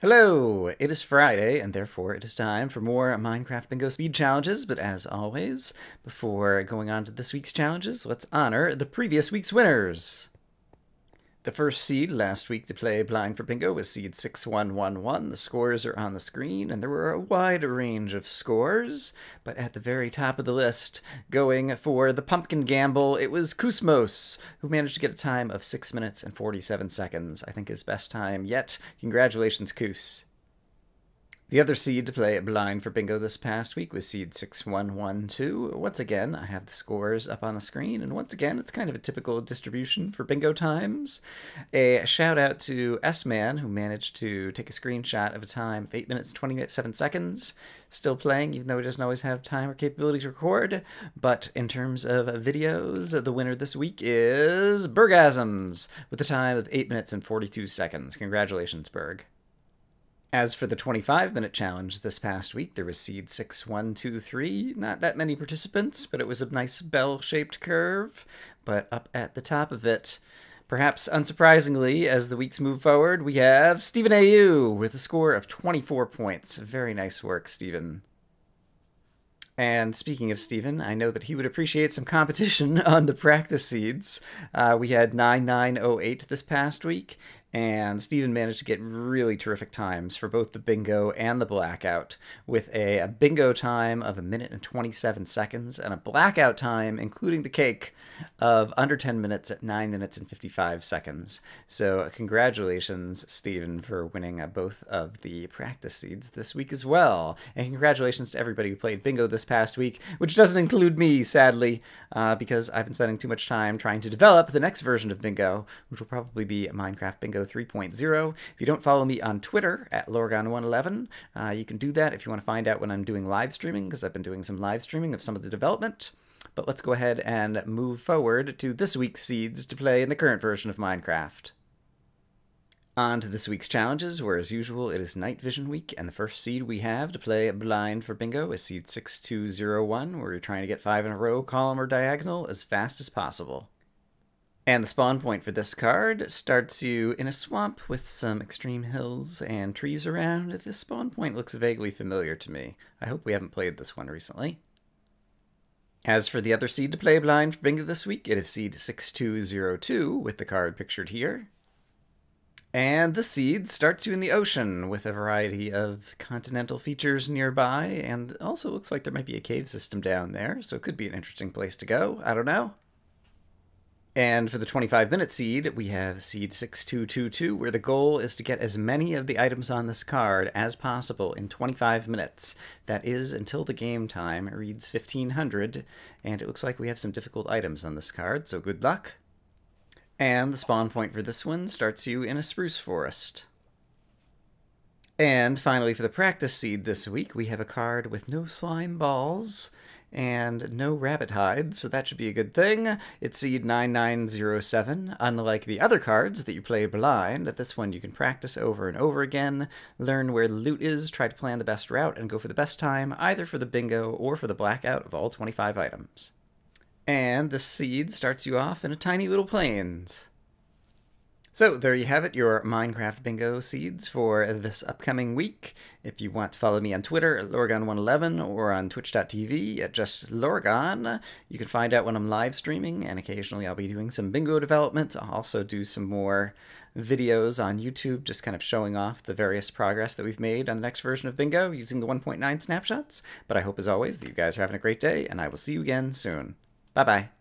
Hello! It is Friday, and therefore it is time for more Minecraft Bingo Speed Challenges. But as always, before going on to this week's challenges, let's honor the previous week's winners. The first seed last week to play Blind for Bingo was seed 6111. The scores are on the screen, and there were a wide range of scores. But at the very top of the list, going for the Pumpkin Gamble, it was Kusmos, who managed to get a time of 6 minutes and 47 seconds. I think his best time yet. Congratulations, Kus. The other seed to play blind for bingo this past week was seed 6112. Once again, I have the scores up on the screen, and once again, it's kind of a typical distribution for bingo times. A shout out to S Man, who managed to take a screenshot of a time of 8 minutes and 27 seconds. Still playing, even though he doesn't always have time or capability to record. But in terms of videos, the winner this week is Bergasms, with a time of 8 minutes and 42 seconds. Congratulations, Berg. As for the 25 minute challenge this past week, there was seed 6123. Not that many participants, but it was a nice bell shaped curve. But up at the top of it, perhaps unsurprisingly, as the weeks move forward, we have Stephen AU with a score of 24 points. Very nice work, Stephen. And speaking of Stephen, I know that he would appreciate some competition on the practice seeds. Uh, we had 9908 this past week, and Steven managed to get really terrific times for both the bingo and the blackout, with a, a, bingo time of a minute and 27 seconds and a blackout time, including the cake, of under 10 minutes at 9 minutes and 55 seconds. So, congratulations, Steven, for winning both of the practice seeds this week as well. And congratulations to everybody who played bingo this past week, which doesn't include me, sadly, uh, because I've been spending too much time trying to develop the next version of bingo, which will probably be Minecraft Bingo 3.0. If you don't follow me on Twitter at Lorgon111, uh, you can do that if you want to find out when I'm doing live streaming, because I've been doing some live streaming of some of the development. But let's go ahead and move forward to this week's seeds to play in the current version of Minecraft. On to this week's challenges, where as usual it is Night Vision Week, and the first seed we have to play blind for bingo is seed 6201, where you're trying to get five in a row, column, or diagonal as fast as possible. And the spawn point for this card starts you in a swamp with some extreme hills and trees around. This spawn point looks vaguely familiar to me. I hope we haven't played this one recently. As for the other seed to play blind for bingo this week, it is seed 6202 with the card pictured here. And the seed starts you in the ocean with a variety of continental features nearby, and also looks like there might be a cave system down there, so it could be an interesting place to go. I don't know. And for the 25 minute seed, we have seed 6222, where the goal is to get as many of the items on this card as possible in 25 minutes. That is until the game time reads 1500, and it looks like we have some difficult items on this card, so good luck. And the spawn point for this one starts you in a spruce forest. And finally, for the practice seed this week, we have a card with no slime balls and no rabbit hide, so that should be a good thing. It's seed 9907. Unlike the other cards that you play blind, this one you can practice over and over again, learn where loot is, try to plan the best route, and go for the best time, either for the bingo or for the blackout of all 25 items. And the seed starts you off in a tiny little plains. So there you have it, your Minecraft bingo seeds for this upcoming week. If you want to follow me on Twitter at Lorgon111 or on twitch.tv at just Lorgon, you can find out when I'm live streaming, and occasionally I'll be doing some bingo development. I'll also do some more videos on YouTube, just kind of showing off the various progress that we've made on the next version of bingo using the 1.9 snapshots. But I hope, as always, that you guys are having a great day, and I will see you again soon. Bye bye.